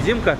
Димка,